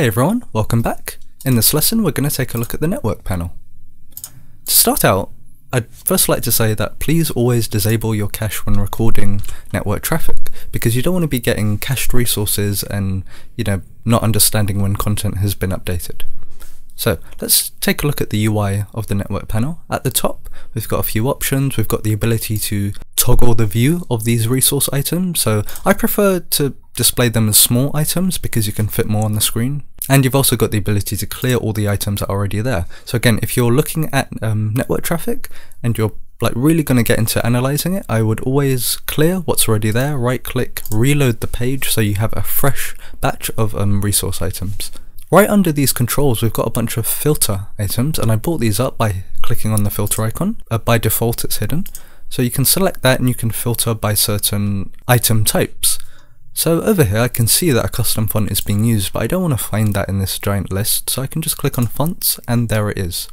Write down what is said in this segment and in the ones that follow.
Hey everyone, welcome back. In this lesson we're going to take a look at the network panel. To start out, I'd first like to say that please always disable your cache when recording network traffic because you don't want to be getting cached resources and you know not understanding when content has been updated. So let's take a look at the UI of the network panel. At the top we've got a few options, we've got the ability to toggle the view of these resource items so I prefer to display them as small items because you can fit more on the screen. And you've also got the ability to clear all the items that are already there. So again, if you're looking at um, network traffic and you're like really going to get into analyzing it, I would always clear what's already there, right click, reload the page so you have a fresh batch of um, resource items. Right under these controls, we've got a bunch of filter items and I brought these up by clicking on the filter icon. Uh, by default, it's hidden. So you can select that and you can filter by certain item types. So over here I can see that a custom font is being used but I don't want to find that in this giant list so I can just click on fonts and there it is.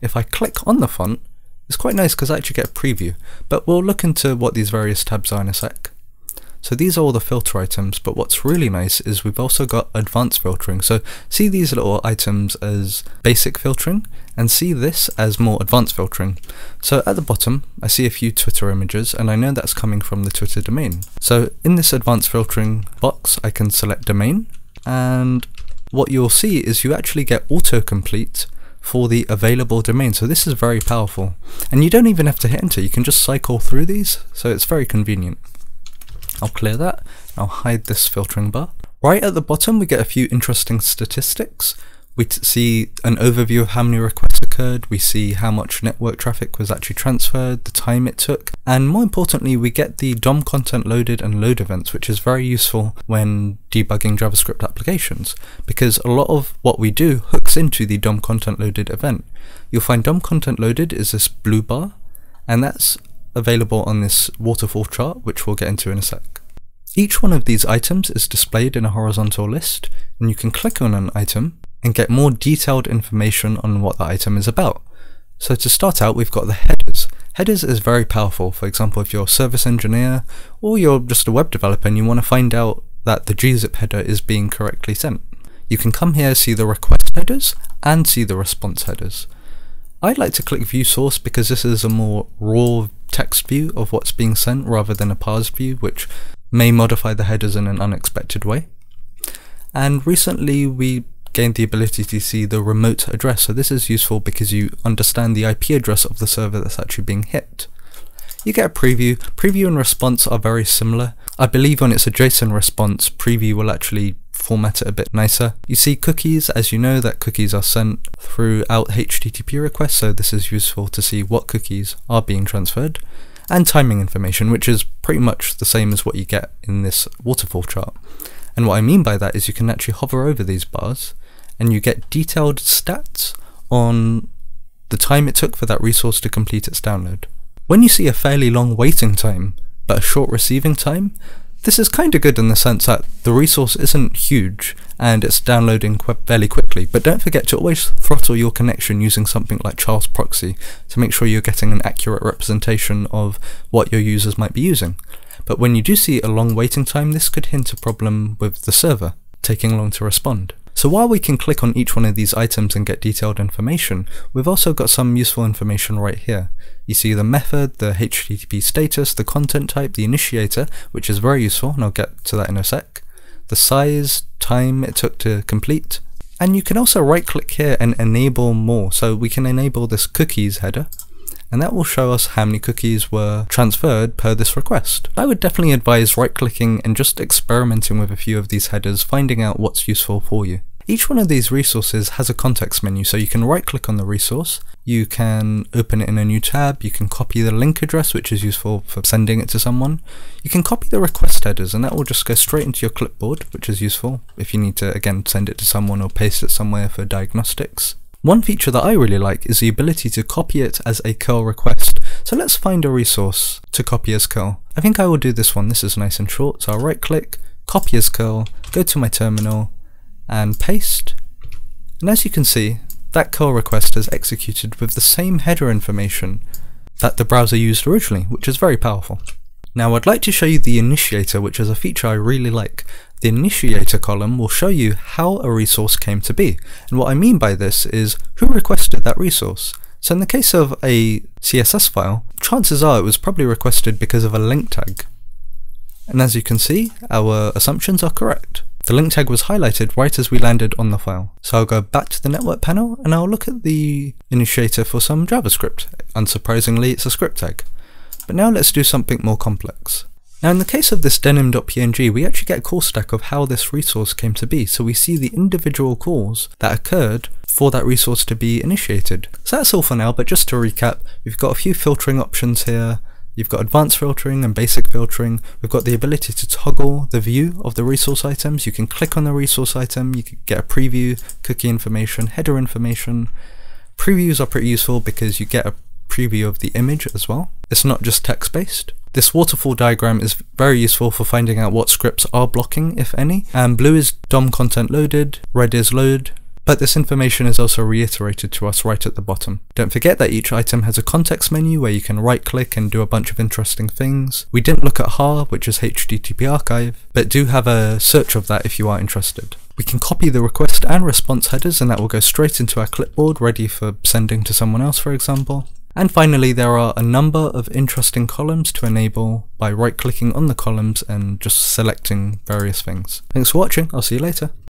If I click on the font it's quite nice because I actually get a preview but we'll look into what these various tabs are in a sec. So these are all the filter items, but what's really nice is we've also got advanced filtering. So see these little items as basic filtering and see this as more advanced filtering. So at the bottom, I see a few Twitter images and I know that's coming from the Twitter domain. So in this advanced filtering box, I can select domain and what you'll see is you actually get autocomplete for the available domain. So this is very powerful. And you don't even have to hit enter, you can just cycle through these, so it's very convenient. I'll clear that. I'll hide this filtering bar. Right at the bottom, we get a few interesting statistics. We see an overview of how many requests occurred, we see how much network traffic was actually transferred, the time it took, and more importantly, we get the DOM content loaded and load events, which is very useful when debugging JavaScript applications, because a lot of what we do hooks into the DOM content loaded event. You'll find DOM content loaded is this blue bar, and that's available on this waterfall chart, which we'll get into in a sec. Each one of these items is displayed in a horizontal list, and you can click on an item and get more detailed information on what the item is about. So to start out, we've got the headers. Headers is very powerful. For example, if you're a service engineer or you're just a web developer and you want to find out that the gzip header is being correctly sent. You can come here, see the request headers and see the response headers. I'd like to click view source because this is a more raw text view of what's being sent rather than a parsed view, which may modify the headers in an unexpected way. And recently we gained the ability to see the remote address, so this is useful because you understand the IP address of the server that's actually being hit. You get a preview. Preview and response are very similar. I believe when it's a JSON response, preview will actually format it a bit nicer. You see cookies, as you know that cookies are sent throughout HTTP requests, so this is useful to see what cookies are being transferred. And timing information, which is pretty much the same as what you get in this waterfall chart. And what I mean by that is you can actually hover over these bars and you get detailed stats on the time it took for that resource to complete its download. When you see a fairly long waiting time, but a short receiving time, this is kind of good in the sense that the resource isn't huge and it's downloading qu fairly quickly, but don't forget to always throttle your connection using something like Charles Proxy to make sure you're getting an accurate representation of what your users might be using. But when you do see a long waiting time, this could hint a problem with the server taking long to respond. So while we can click on each one of these items and get detailed information, we've also got some useful information right here. You see the method, the HTTP status, the content type, the initiator, which is very useful, and I'll get to that in a sec, the size, time it took to complete, and you can also right click here and enable more. So we can enable this cookies header, and that will show us how many cookies were transferred per this request. I would definitely advise right clicking and just experimenting with a few of these headers, finding out what's useful for you. Each one of these resources has a context menu, so you can right click on the resource, you can open it in a new tab, you can copy the link address, which is useful for sending it to someone. You can copy the request headers, and that will just go straight into your clipboard, which is useful if you need to, again, send it to someone or paste it somewhere for diagnostics. One feature that I really like is the ability to copy it as a curl request. So let's find a resource to copy as curl. I think I will do this one. This is nice and short. So I'll right click, copy as curl, go to my terminal and paste. And as you can see, that curl request is executed with the same header information that the browser used originally, which is very powerful. Now I'd like to show you the initiator, which is a feature I really like. The initiator column will show you how a resource came to be. And what I mean by this is who requested that resource. So in the case of a CSS file, chances are it was probably requested because of a link tag. And as you can see, our assumptions are correct. The link tag was highlighted right as we landed on the file. So I'll go back to the network panel and I'll look at the initiator for some JavaScript. Unsurprisingly, it's a script tag. But now let's do something more complex. Now in the case of this denim.png, we actually get a call stack of how this resource came to be, so we see the individual calls that occurred for that resource to be initiated. So that's all for now, but just to recap, we've got a few filtering options here, You've got advanced filtering and basic filtering. We've got the ability to toggle the view of the resource items. You can click on the resource item, you can get a preview, cookie information, header information. Previews are pretty useful because you get a preview of the image as well. It's not just text based. This waterfall diagram is very useful for finding out what scripts are blocking, if any. And blue is DOM content loaded, red is load, but this information is also reiterated to us right at the bottom. Don't forget that each item has a context menu where you can right click and do a bunch of interesting things. We didn't look at HAR, which is HTTP archive, but do have a search of that if you are interested. We can copy the request and response headers and that will go straight into our clipboard ready for sending to someone else for example. And finally, there are a number of interesting columns to enable by right clicking on the columns and just selecting various things. Thanks for watching, I'll see you later.